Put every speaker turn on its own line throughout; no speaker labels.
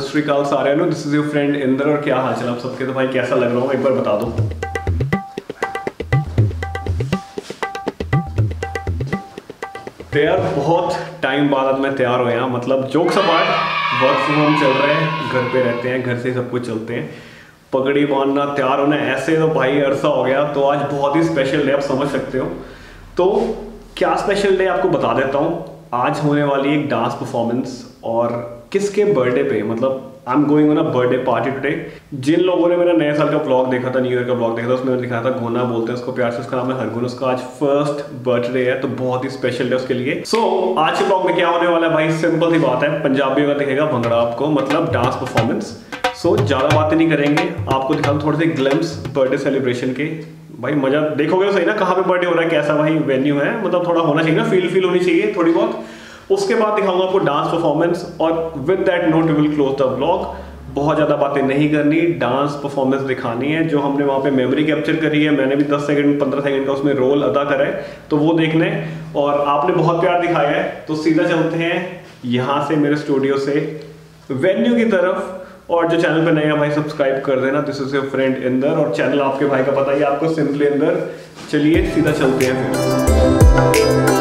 श्री अकाल सारे no this is your friend Inder और क्या हाल चाल आप सबके? तो भाई कैसा लग रहा हूँ? एक बार बता दो। तो यार बहुत टाइम बाद आज मैं तैयार हो यहाँ मतलब joke apart work from home चल रहे हैं, घर पे रहते हैं, घर से सब कुछ चलते हैं। पगड़ी बांधना तैयार होना ऐसे तो भाई अरसा हो गया। तो आज बहुत ही स्पेशल डे आप समझ सकते हो। तो क्या स्पेशल डे आपको बता देता हूँ? आज होने वाली एक डांस परफॉर्मेंस और किसके बर्थडे पे मतलब I am going on a birthday party today जिन लोगों ने मेरा नए साल का ब्लॉग देखा था न्यू ईयर का ब्लॉग देखा था उसमें मैंने दिखाया था गोना बोलते हैं उसको प्यार से उसका नाम है हरगुन। उसका आज फ़र्स्ट बर्थडे है तो बहुत ही स्पेशल डे उसके लिए। सो so, आज के ब्लॉग में क्या होने वाला है भाई? सिंपल सी बात है पंजाबी का दिखेगा भंगड़ा आपको मतलब डांस परफॉर्मेंस सो ज़्यादा बातें नहीं करेंगे आपको दिखा थोड़े से ग्लम्स बर्थडे सेलिब्रेशन के। भाई, मज़ा देखोगे तो सही ना, कहाँ पे बर्थडे हो रहा है, कैसा भाई वेन्यू है मतलब थोड़ा होना चाहिए ना फील फील होनी चाहिए थोड़ी बहुत। उसके बाद दिखाऊँगा आपको डांस परफॉर्मेंस और with that note will close the blog बहुत ज़्यादा बातें नहीं करनी डांस परफॉर्मेंस दिखानी है, जो हमने वहाँ पे मेमोरी कैप्चर करी है, मैंने भी 10 सेकंड 15 सेकंड का उसमें रोल अदा करा है तो वो देखने। और आपने बहुत प्यार दिखाया है तो सीधा चलते हैं यहाँ से, मेरे स्टूडियो से। वेन्यू की तरफ़ और जो चैनल पे नए हैं, भाई सब्सक्राइब कर देना। This is your friend Inder और चैनल आपके भाई का पता ही आपको सिंपली इंदर चलिए, सीधा चलते हैं फिर।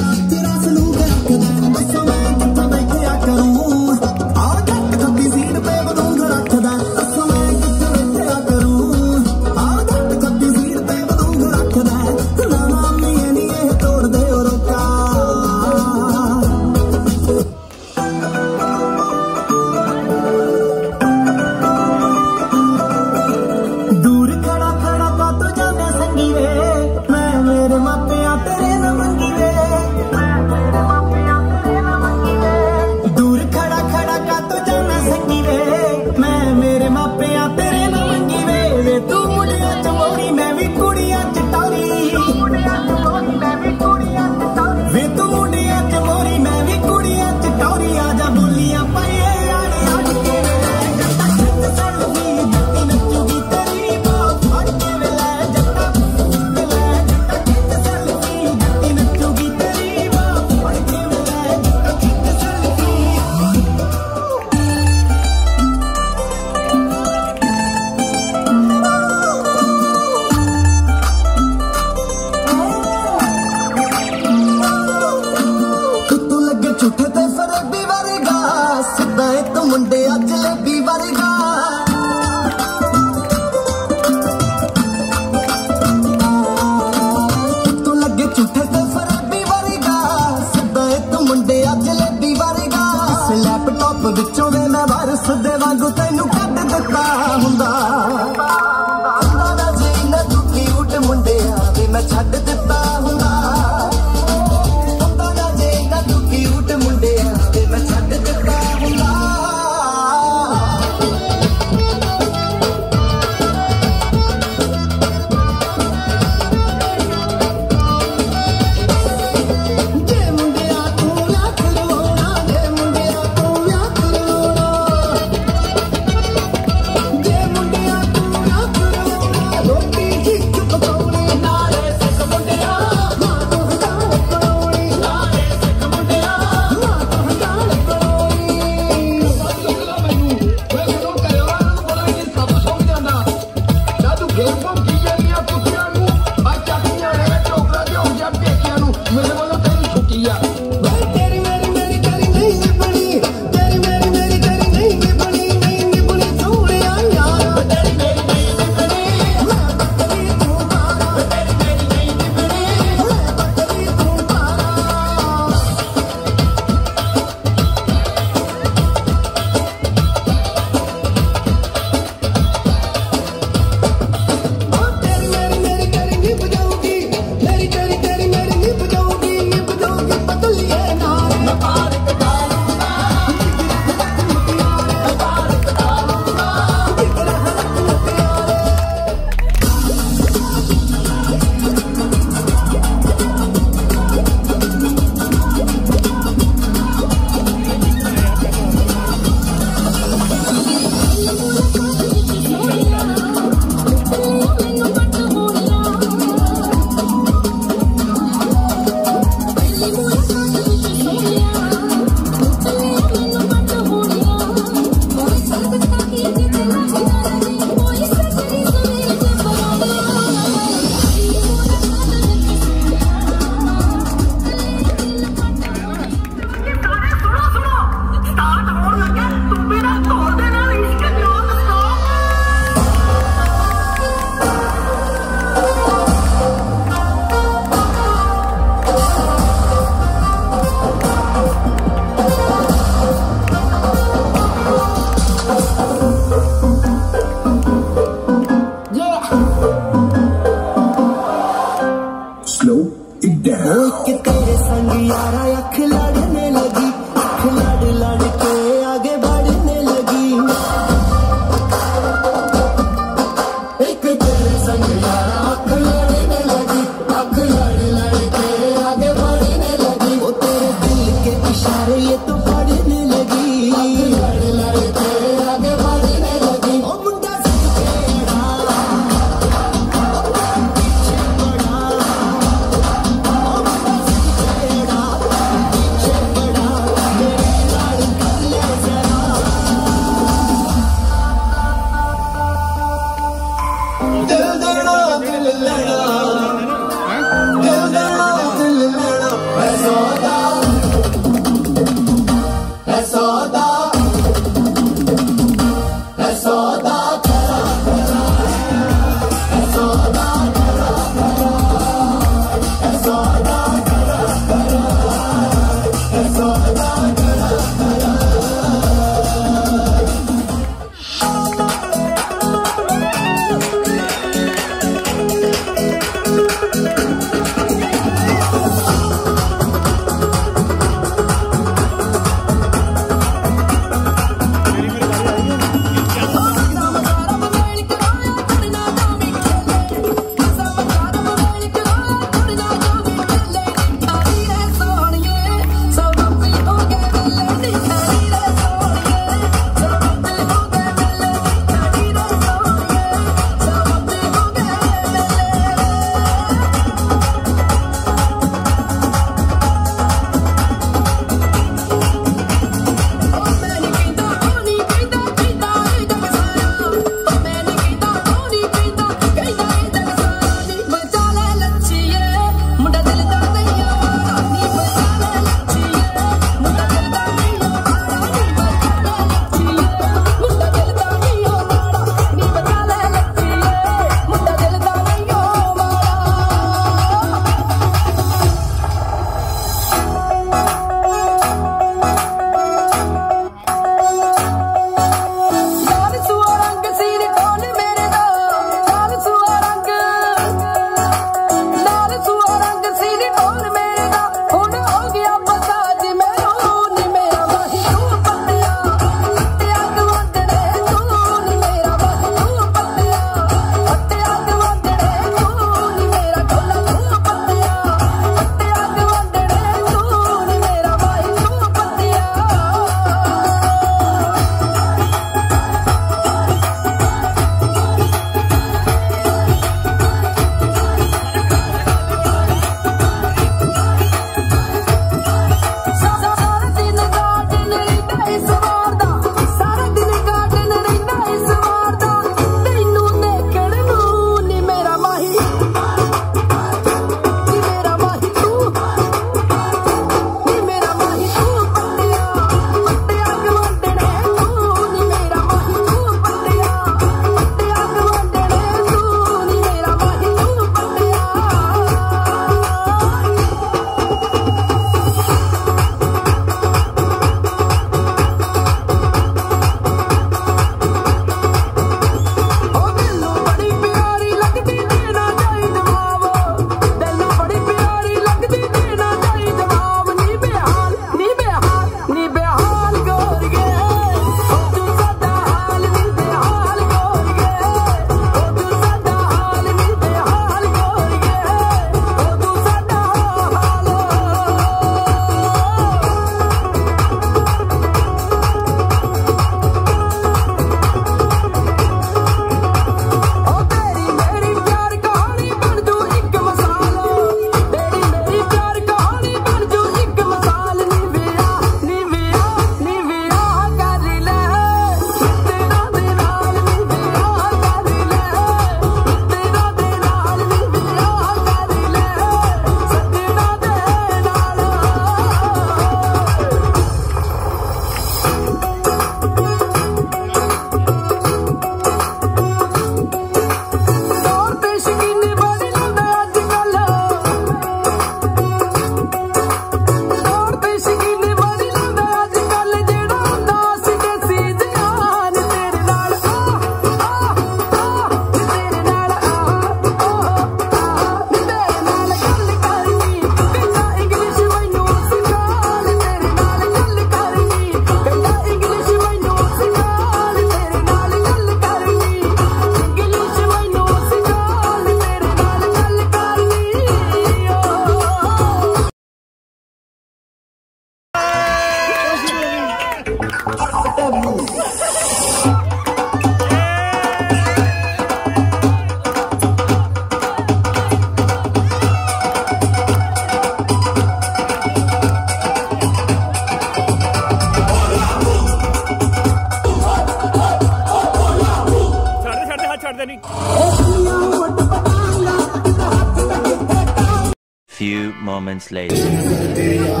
Few moments later.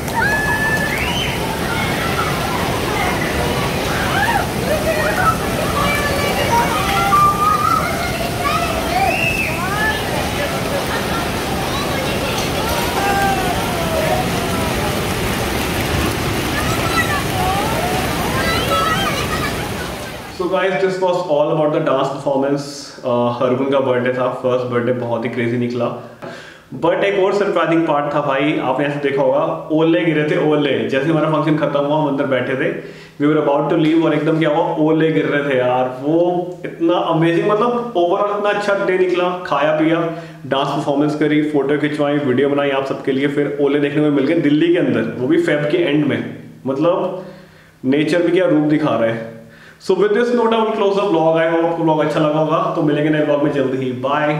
Guys this was all about the dance performance Hargun का बर्थडे था फ़र्स्ट बर्थडे बहुत ही क्रेजी निकला। बट एक और सरप्राइजिंग पार्ट था भाई, आपने ऐसे देखा होगा, ओले गिरे थे, ओले। जैसे हमारा फ़ंक्शन खत्म हुआ, हम अंदर बैठे थे we were about to leave और एकदम क्या हुआ, ओले गिर रहे थे यार। वो इतना अमेजिंग मतलब ओवरऑल इतना अच्छा डे निकला। खाया पिया डांस परफॉर्मेंस करी फ़ोटो खिंचवाई वीडियो बनाई आप सबके लिए, फिर ओले देखने को मिल गए दिल्ली के अंदर। वो भी फेब के एंड में। मतलब नेचर भी क्या रूप दिखा रहा है। So with this note I will close the blog I hope आपको ब्लॉग अच्छा लगा होगा। तो मिलेंगे नए ब्लॉग में जल्द ही। बाय